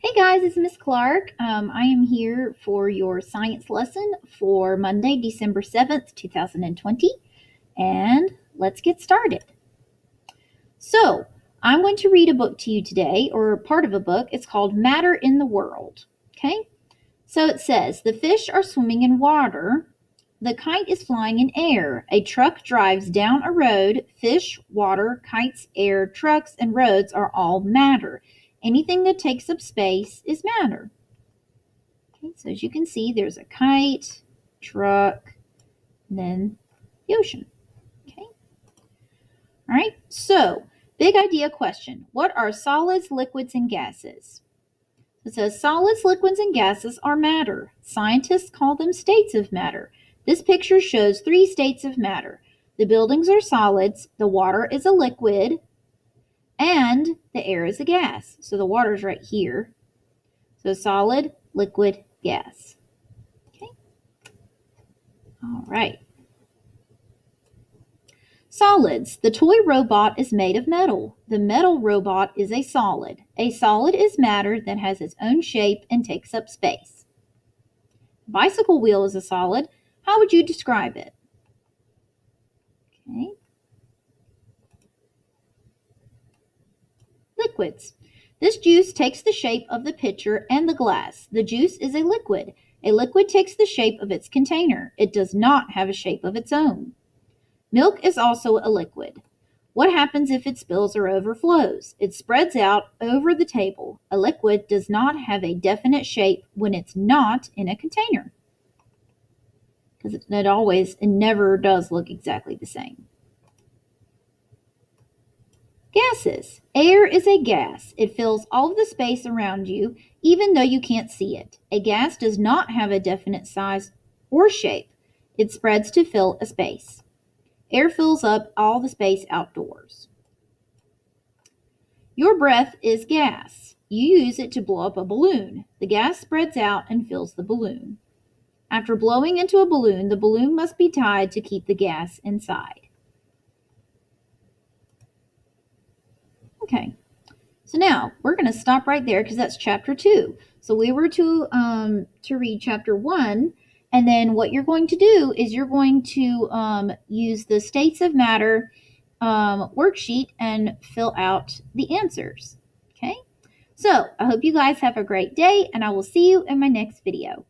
Hey guys, it's Miss Clark. Um, I am here for your science lesson for Monday, December 7th, 2020. And let's get started. So, I'm going to read a book to you today, or part of a book. It's called Matter in the World. Okay? So it says The fish are swimming in water. The kite is flying in air. A truck drives down a road. Fish, water, kites, air, trucks, and roads are all matter. Anything that takes up space is matter. Okay, so as you can see, there's a kite, truck, then the ocean. Okay. All right, so big idea question. What are solids, liquids, and gases? It says solids, liquids, and gases are matter. Scientists call them states of matter. This picture shows three states of matter. The buildings are solids, the water is a liquid, and the air is a gas. So the water is right here. So solid, liquid, gas. Okay. All right. Solids. The toy robot is made of metal. The metal robot is a solid. A solid is matter that has its own shape and takes up space. Bicycle wheel is a solid. How would you describe it? Okay. Liquids. This juice takes the shape of the pitcher and the glass. The juice is a liquid. A liquid takes the shape of its container. It does not have a shape of its own. Milk is also a liquid. What happens if it spills or overflows? It spreads out over the table. A liquid does not have a definite shape when it's not in a container. Because it always, and never does look exactly the same. Gases. Air is a gas. It fills all of the space around you, even though you can't see it. A gas does not have a definite size or shape. It spreads to fill a space. Air fills up all the space outdoors. Your breath is gas. You use it to blow up a balloon. The gas spreads out and fills the balloon. After blowing into a balloon, the balloon must be tied to keep the gas inside. Okay, so now we're going to stop right there because that's chapter two. So we were to um, to read chapter one, and then what you're going to do is you're going to um, use the states of matter um, worksheet and fill out the answers. Okay, so I hope you guys have a great day, and I will see you in my next video.